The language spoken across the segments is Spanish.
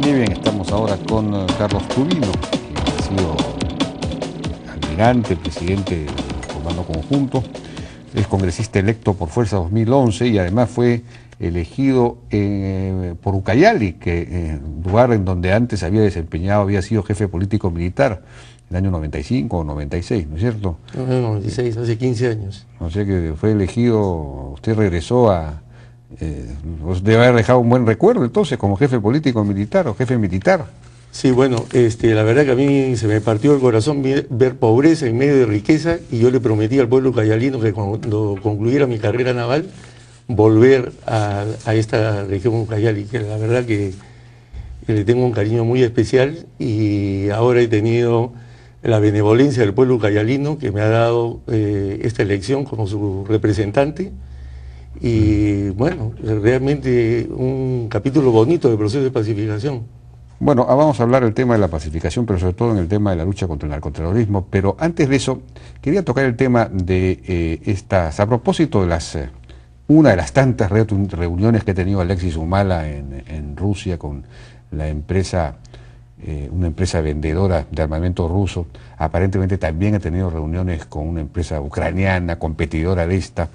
Muy bien, estamos ahora con eh, Carlos Tubino, que ha sido almirante, presidente del Comando Conjunto, es congresista electo por Fuerza 2011 y además fue elegido eh, por Ucayali, que eh, lugar en donde antes había desempeñado, había sido jefe político militar, en el año 95 o 96, ¿no es cierto? No, no, 96, hace 15 años. O sea que fue elegido, usted regresó a... Eh, debe haber dejado un buen recuerdo entonces como jefe político militar o jefe militar. Sí, bueno, este, la verdad que a mí se me partió el corazón ver, pobreza en medio de riqueza y yo le prometí al pueblo cayalino que cuando concluyera mi carrera naval volver a, esta región Ucayali, que la verdad que, le tengo un cariño muy especial y ahora he tenido la benevolencia del pueblo ucayalino que me ha dado eh, esta elección como su representante y bueno, realmente un capítulo bonito del proceso de pacificación. Bueno, ah, vamos a hablar del tema de la pacificación, pero sobre todo en el tema de la lucha contra el narcoterrorismo. Pero antes de eso, quería tocar el tema de eh, estas, a propósito de las, eh, una de las tantas re- reuniones que ha tenido Alexis Humala en, en Rusia con la empresa, eh, una empresa vendedora de armamento ruso. Aparentemente también ha tenido reuniones con una empresa ucraniana, competidora de esta.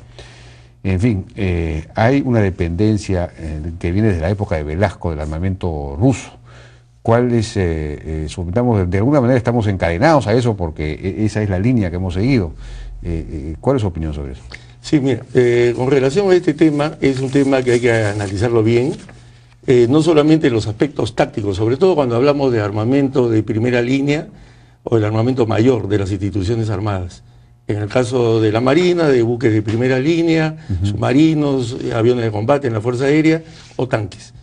En fin, eh, hay una dependencia eh, que viene desde la época de Velasco del armamento ruso. ¿Cuál es, eh, de alguna manera estamos encadenados a eso porque e- esa es la línea que hemos seguido? ¿Cuál es su opinión sobre eso? Sí, mira, con relación a este tema, es un tema que hay que analizarlo bien, no solamente los aspectos tácticos, sobre todo cuando hablamos de armamento de primera línea o el armamento mayor de las instituciones armadas. En el caso de la Marina, de buques de primera línea, submarinos, eh, aviones de combate en la Fuerza Aérea o tanques.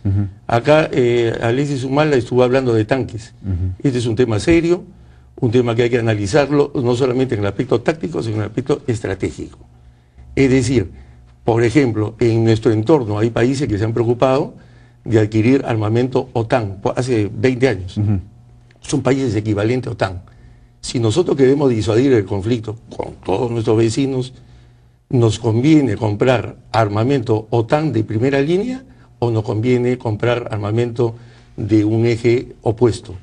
Acá eh, Alexis Humala estuvo hablando de tanques. Este es un tema serio, un tema que hay que analizarlo no solamente en el aspecto táctico, sino en el aspecto estratégico. Es decir, por ejemplo, en nuestro entorno hay países que se han preocupado de adquirir armamento OTAN hace 20 años. Son países equivalentes a OTAN. Si nosotros queremos disuadir el conflicto con todos nuestros vecinos, ¿nos conviene comprar armamento OTAN de primera línea o nos conviene comprar armamento de un eje opuesto,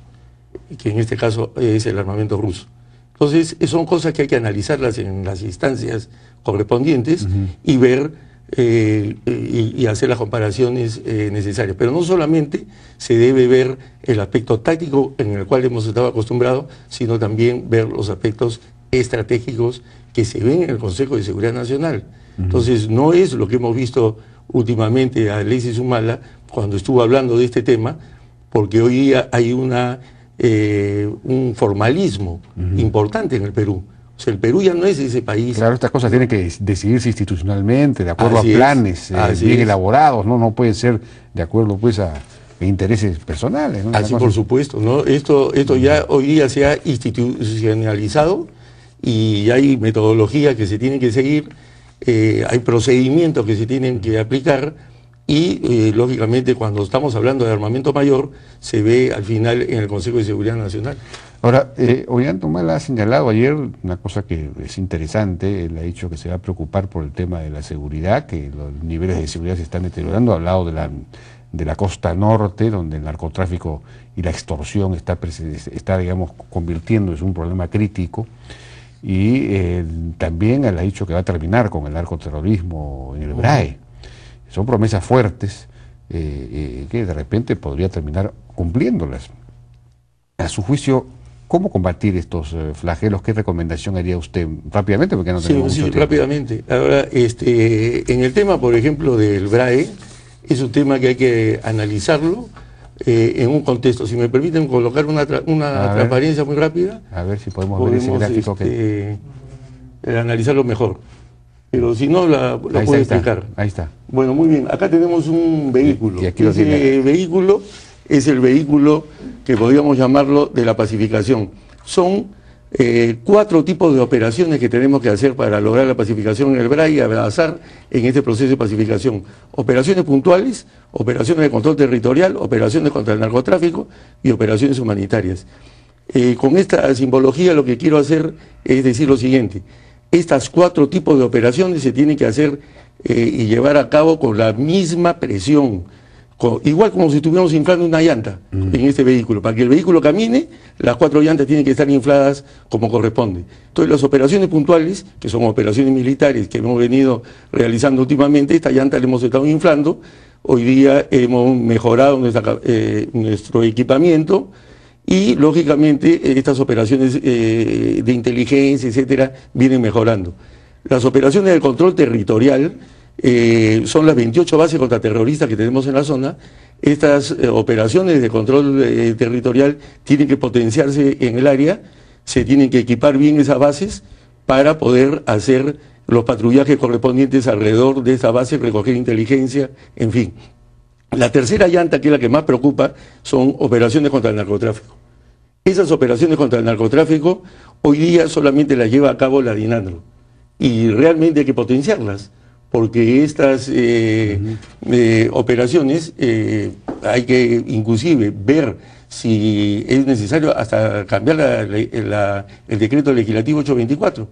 que en este caso es el armamento ruso? Entonces, son cosas que hay que analizarlas en las instancias correspondientes y ver eh, y, y hacer las comparaciones eh, necesarias. Pero no solamente se debe ver el aspecto táctico en el cual hemos estado acostumbrados, sino también ver los aspectos estratégicos que se ven en el Consejo de Seguridad Nacional. Entonces, no es lo que hemos visto últimamente a Alexis Humala cuando estuvo hablando de este tema, porque hoy día hay una, eh, un formalismo importante en el Perú. O sea, el Perú ya no es ese país Claro, estas cosas tienen que decidirse institucionalmente, de acuerdo Así a es, planes eh, bien es. elaborados, ¿no? No pueden ser de acuerdo pues a intereses personales. Así por supuesto, ¿no? Esto, esto ya hoy día se ha institucionalizado y hay metodologías que se tienen que seguir, eh, hay procedimientos que se tienen que aplicar y eh, lógicamente cuando estamos hablando de armamento mayor se ve al final en el Consejo de Seguridad Nacional. Ahora, eh, ha señalado ayer una cosa que es interesante, él ha dicho que se va a preocupar por el tema de la seguridad, que los niveles de seguridad se están deteriorando, ha hablado de la, de la costa norte, donde el narcotráfico y la extorsión está, está digamos, convirtiéndose en un problema crítico, y eh, también él ha dicho que va a terminar con el narcoterrorismo en el BRAE. Son promesas fuertes eh, eh, que de repente podría terminar cumpliéndolas. A su juicio, ¿cómo combatir estos eh, flagelos? ¿Qué recomendación haría usted rápidamente? Porque no Sí, tenemos sí, mucho tiempo. rápidamente. Ahora, este, en el tema, por ejemplo, del BRAE, es un tema que hay que analizarlo eh, en un contexto. Si me permiten colocar una, tra- una ver. transparencia muy rápida, A ver si podemos, ver ese gráfico que... este, eh, analizarlo mejor. Pero si no, la, la Ahí puedo está, ahí explicar. ahí está. Bueno, muy bien. Acá tenemos un vehículo. Y aquí lo Ese tiene. vehículo es el vehículo que podríamos llamarlo de la pacificación. Son eh, cuatro tipos de operaciones que tenemos que hacer para lograr la pacificación en el BRAI y avanzar en este proceso de pacificación. Operaciones puntuales, operaciones de control territorial, operaciones contra el narcotráfico y operaciones humanitarias. Eh, con esta simbología lo que quiero hacer es decir lo siguiente. Estas cuatro tipos de operaciones se tienen que hacer eh, y llevar a cabo con la misma presión, igual como si estuviéramos inflando una llanta en este vehículo. Para que el vehículo camine, las cuatro llantas tienen que estar infladas como corresponde. Entonces, las operaciones puntuales, que son operaciones militares que hemos venido realizando últimamente, esta llanta la hemos estado inflando. Hoy día hemos mejorado eh, nuestro equipamiento y, lógicamente, estas operaciones eh, de inteligencia, etcétera, vienen mejorando. Las operaciones de control territorial eh, son las 28 bases contraterroristas que tenemos en la zona. Estas eh, operaciones de control eh, territorial tienen que potenciarse en el área, se tienen que equipar bien esas bases para poder hacer los patrullajes correspondientes alrededor de esa base, recoger inteligencia, en fin. La tercera llanta, que es la que más preocupa, son operaciones contra el narcotráfico. Esas operaciones contra el narcotráfico hoy día solamente las lleva a cabo la DINANDRO y realmente hay que potenciarlas porque estas eh, eh, operaciones eh, hay que inclusive ver si es necesario hasta cambiar el decreto legislativo 824,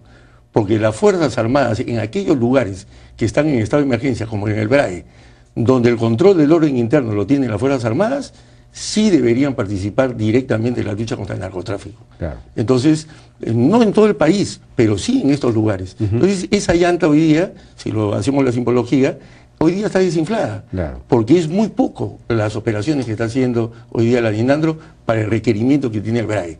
porque las Fuerzas Armadas en aquellos lugares que están en estado de emergencia, como en el BRAE, donde el control del orden interno lo tienen las Fuerzas Armadas, sí deberían participar directamente en la lucha contra el narcotráfico. Entonces, eh, no en todo el país, pero sí en estos lugares. Entonces, esa llanta hoy día, si lo hacemos la simbología, hoy día está desinflada, porque es muy poco las operaciones que está haciendo hoy día la Dinandro para el requerimiento que tiene el BRAE.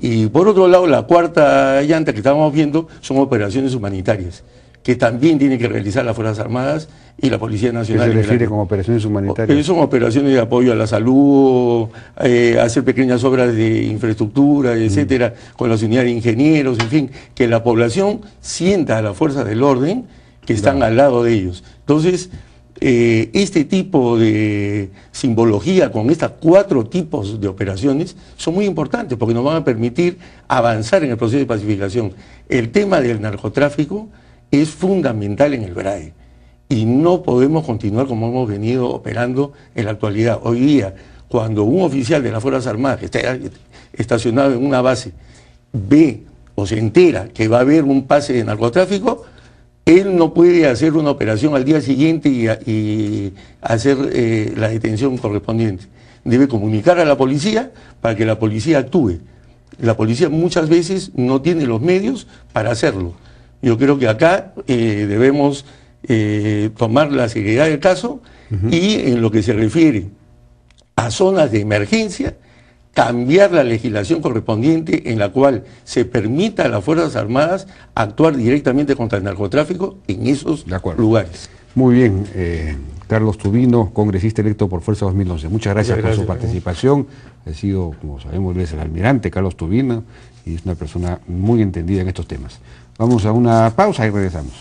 Y por otro lado, la cuarta llanta que estábamos viendo son operaciones humanitarias que también tienen que realizar las Fuerzas Armadas y la Policía Nacional. ¿Qué se refiere como operaciones humanitarias? Son operaciones de apoyo a la salud, eh, hacer pequeñas obras de infraestructura, mm. etcétera, con las unidades de ingenieros, en fin, que la población sienta a las fuerzas del orden que están al lado de ellos. Entonces, eh, este tipo de simbología con estos cuatro tipos de operaciones son muy importantes porque nos van a permitir avanzar en el proceso de pacificación. El tema del narcotráfico es fundamental en el BRAE y no podemos continuar como hemos venido operando en la actualidad. Hoy día, cuando un oficial de las Fuerzas Armadas que está estacionado en una base ve o se entera que va a haber un pase de narcotráfico, él no puede hacer una operación al día siguiente y, hacer eh, la detención correspondiente. Debe comunicar a la policía para que la policía actúe. La policía muchas veces no tiene los medios para hacerlo. Yo creo que acá eh, debemos eh, tomar la seriedad del caso y en lo que se refiere a zonas de emergencia, cambiar la legislación correspondiente en la cual se permita a las Fuerzas Armadas actuar directamente contra el narcotráfico en esos lugares. Muy bien, eh, Carlos Tubino, congresista electo por Fuerza 2011. Muchas gracias, por su participación. Ha sido, como sabemos, el almirante Carlos Tubino y es una persona muy entendida en estos temas. Vamos a una pausa y regresamos.